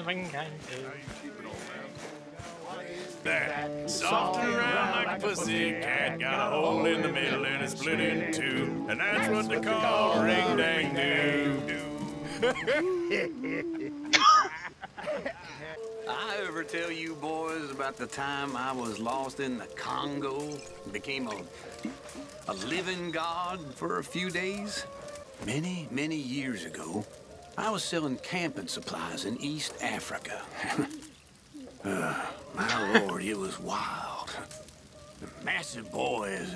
Coming kind That soft and round like a pussy cat got a hole in the middle and it's split in two, and that's what they call ring dang doo. I ever tell you boys about the time I was lost in the Congo and became a, a living god for a few days? Many, many years ago, I was selling camping supplies in East Africa. uh, my lord, it was wild. The massive boys,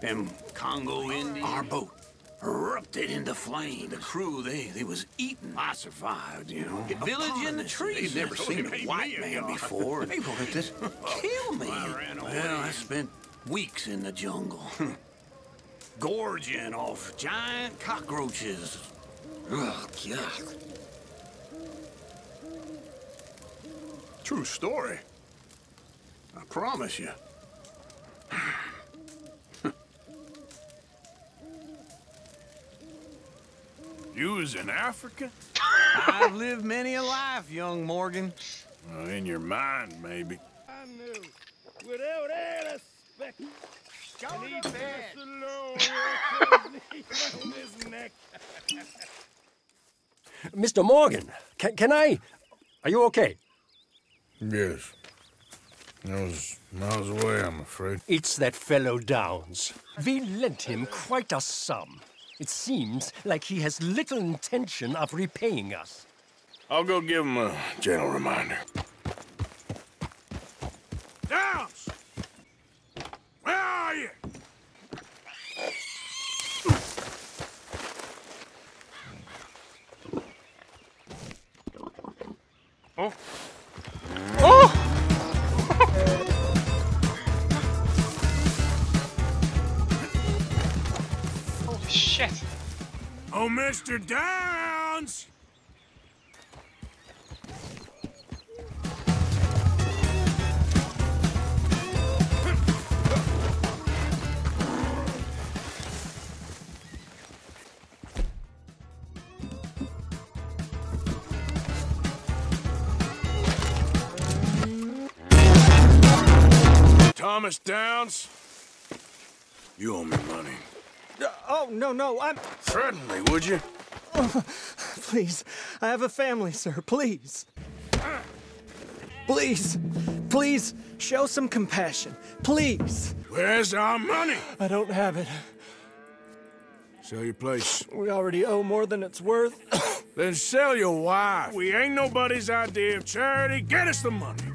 them Congo Indians. Our boat erupted into flame. The crew, they, they was eaten. I survived, you know. Village in the trees. They'd never seen a white man before. They wanted to kill me. Well, I spent weeks in the jungle. Gorging off giant cockroaches. Oh, God. True story. I promise you. You was in Africa? I've lived many a life, young Morgan. Well, in your mind, maybe. I knew, without any respect, Go he to passed bed. along with his knee on his neck. Mr. Morgan, can, can I? Are you okay? Yes. I was miles away, I'm afraid. It's that fellow Downs. We lent him quite a sum. It seems like he has little intention of repaying us. I'll go give him a gentle reminder. Oh, Mr. Downs! Thomas Downs? You owe me money. Oh, no, no, I'm. Threaten me, would you? Please, I have a family, sir. Please. Please, please, show some compassion. Please. Where's our money? I don't have it. Sell your place. We already owe more than it's worth. Then sell your wife. We ain't nobody's idea of charity. Get us the money.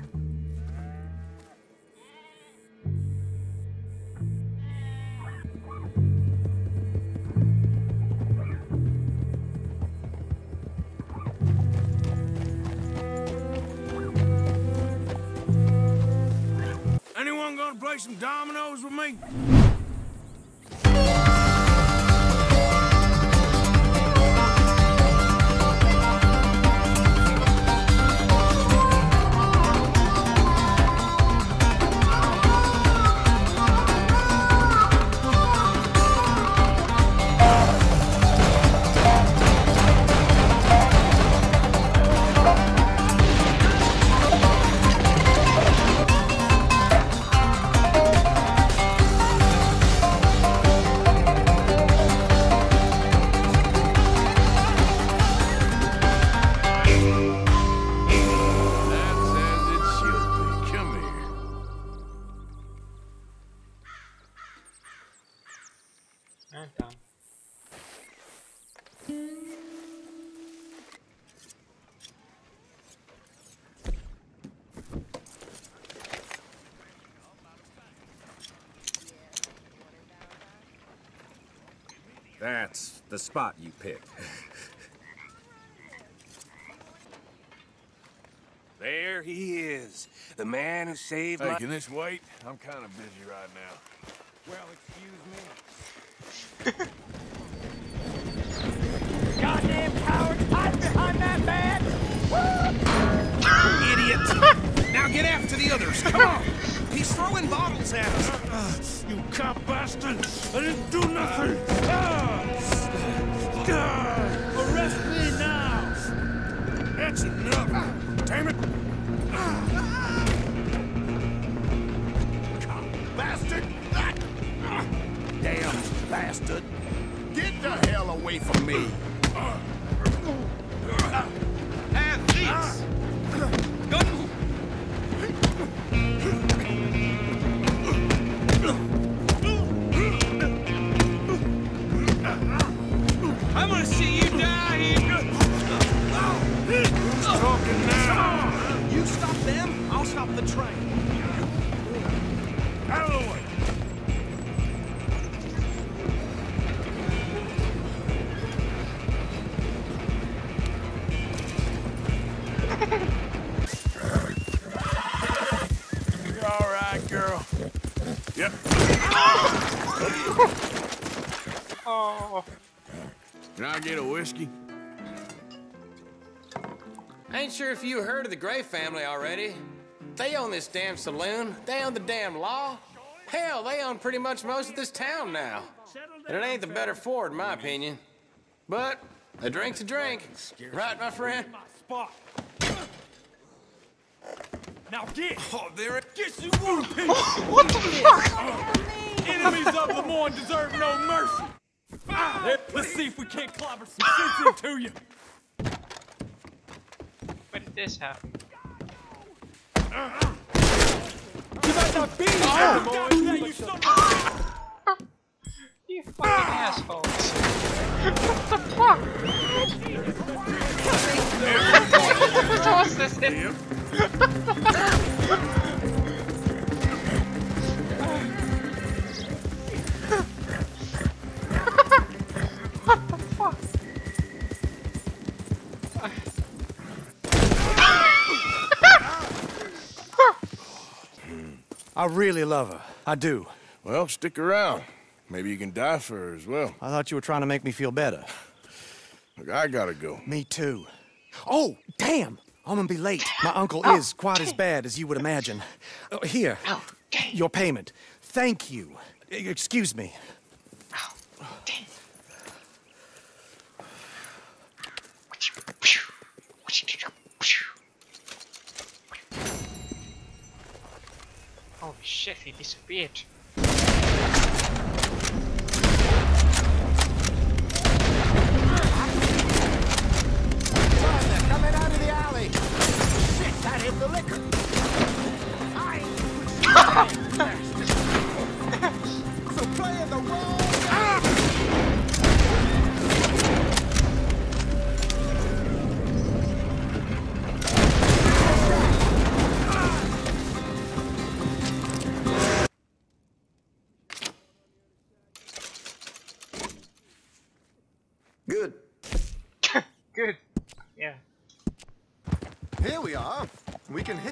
Play some dominoes with me? The spot you picked. There he is, the man who saved Hey, my... can this wait? I'm kind of busy right now. Well, excuse me. Goddamn coward! Hide behind that man! Idiot! now get after the others, come on! He's throwing bottles at us! You cop bastard! I didn't do nothing! Ah! Arrest me now! That's enough! Damn it! Come, bastard! Damn bastard! Get the hell away from me! Them, stop the train. Out of the way. All right, girl? Yep. Oh. Can I get a whiskey? I Ain't sure if you heard of the Gray family already. They own this damn saloon. They own the damn law. Hell, they own pretty much most of this town now. And it ain't the better for it, in my opinion. But a drink's a drink. Right, my friend? Spot. Now get! Oh, there it Get you one piece! What the fuck? Enemies of Lemoyne deserve no mercy! Ah. Let, us see if we can't clobber some sense into you! Where did this happen? You might not be here, Lemoyne, yeah, you son You fucking assholes. what the fuck? What's this? Hit? I really love her. I do. Well, stick around. Maybe you can die for her as well. I thought you were trying to make me feel better. Look, I gotta go. Me too. Oh, damn! I'm gonna be late. My uncle is quite as bad as you would imagine. Uh, here, Oh, your payment. Thank you. Excuse me. Shit, he disappeared.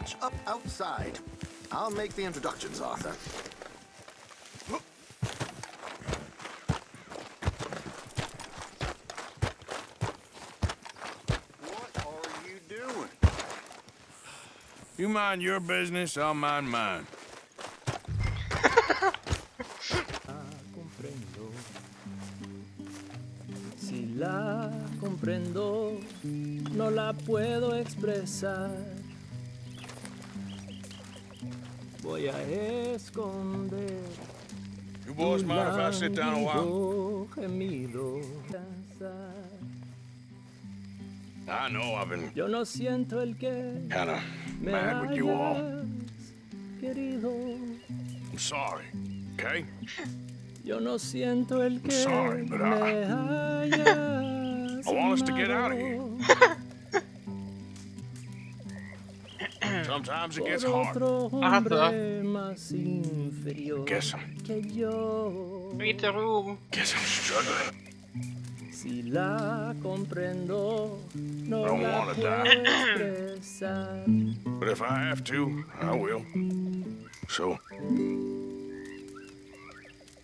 We up outside. I'll make the introductions, Arthur. What are you doing? You mind your business, I'll mind mine. Si la comprendo, no la puedo expresar. Voy a esconder. You boys mind if I sit down a while? gemido. I know I've been Yo no siento el que kinda mad with you all. querido. I'm sorry, okay? Yo no siento el que sorry, but I want us to get out of here. Sometimes it gets hard. otro Arthur. hombre más inferior Guess I'm, que. Read the room. guess I'm struggling. Si la comprendo, no Don't la wanna die. But if I have to, I will. So,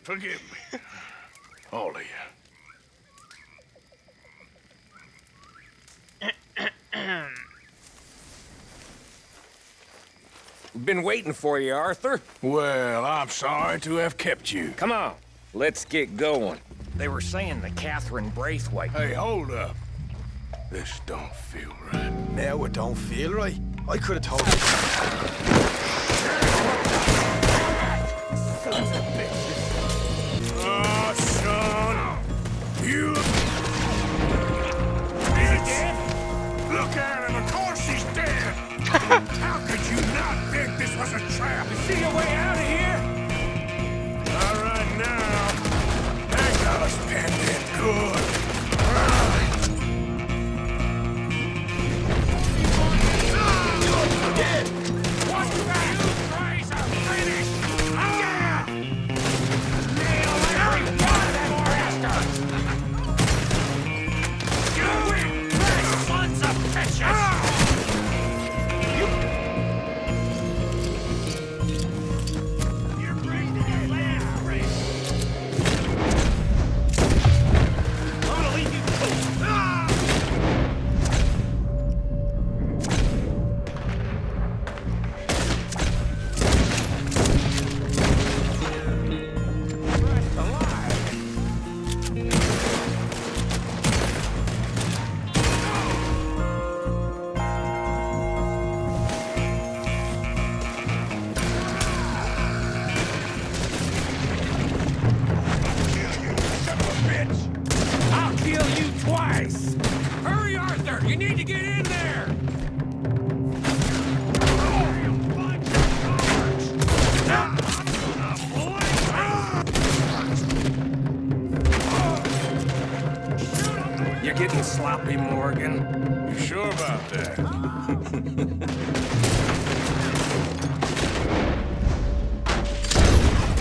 forgive me. All of you. Been waiting for you, Arthur. Well, I'm sorry to have kept you. Come on, let's get going. They were saying the Catherine Braithwaite. Hey, hold up. This don't feel right. Now it don't feel right. I could have told you. You You're getting sloppy, Morgan. You sure about that?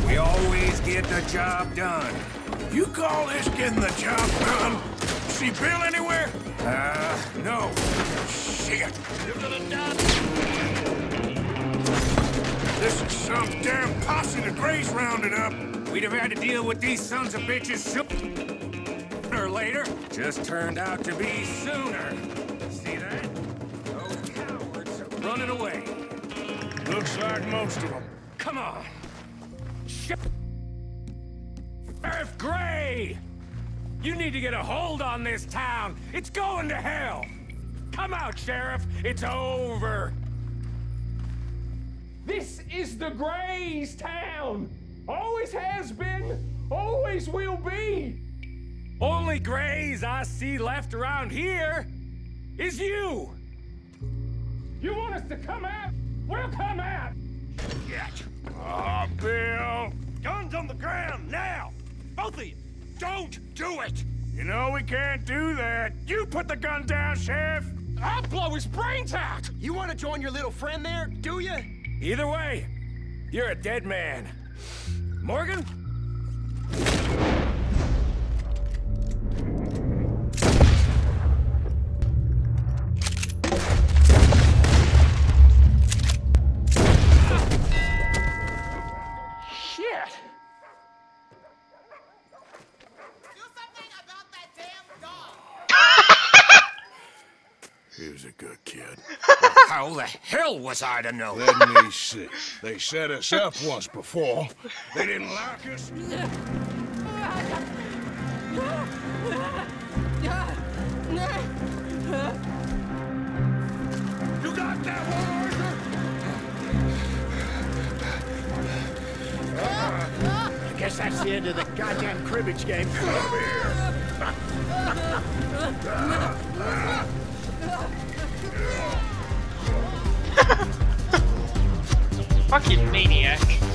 We always get the job done. You call this getting the job done? See Bill anywhere? Uh, no. Shit. This is some damn posse the Grays rounded up. We'd have had to deal with these sons of bitches sooner or later. Just turned out to be sooner. See that? Those cowards are running away. Looks like most of them. Come on. Sheriff Gray! You need to get a hold on this town. It's going to hell. Come out, Sheriff. It's over. This is the Grays town. Always has been, always will be. Only Grays I see left around here is you. You want us to come out? We'll come out. Shit. Oh, Bill. Guns on the ground now. Both of you. Don't do it. You know we can't do that. You put the gun down, Sheriff. I'll blow his brains out. You want to join your little friend there, do you? Either way, you're a dead man. Morgan? How the hell was I to know? Let me see. They set us up once before. They didn't like us. You got that one, Arthur? I guess that's the end of the goddamn cribbage game. Ah. Fucking maniac.